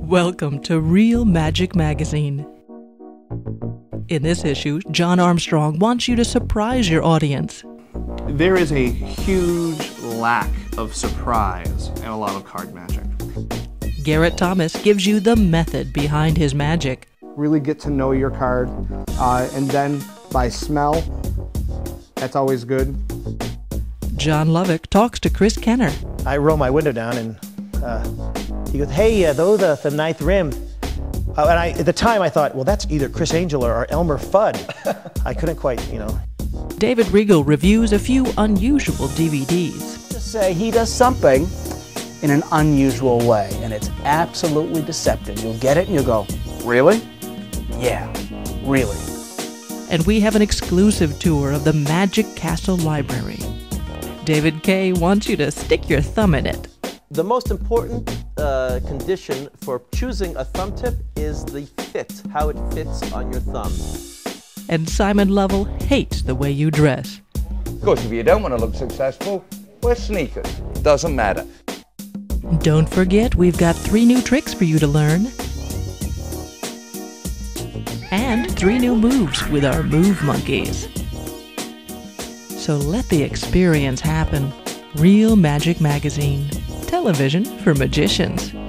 Welcome to Reel Magic Magazine. In this issue, Jon Armstrong wants you to surprise your audience. There is a huge lack of surprise in a lot of card magic. Garrett Thomas gives you the method behind his magic. Really get to know your card, uh, and then by smell, that's always good. John Lovick talks to Chris Kenner. I roll my window down and he goes, "Hey, uh, those are the ninth rim." Uh, and I, at the time, I thought, "Well, that's either Criss Angel or Elmer Fudd." I couldn't quite, you know. David Regal reviews a few unusual DVDs. Just say he does something in an unusual way, and it's absolutely deceptive. You'll get it, and you'll go, Really? "Yeah, really." And we have an exclusive tour of the Magic Castle Library. David Kaye wants you to stick your thumb in it. The most important uh, condition for choosing a thumb tip is the fit, how it fits on your thumb. And Simon Lovell hates the way you dress. Of course, if you don't want to look successful, wear sneakers. Doesn't matter. Don't forget, we've got three new tricks for you to learn. And three new moves with our Move Monkeys. So let the experience happen. Reel Magic Magazine. Television for magicians.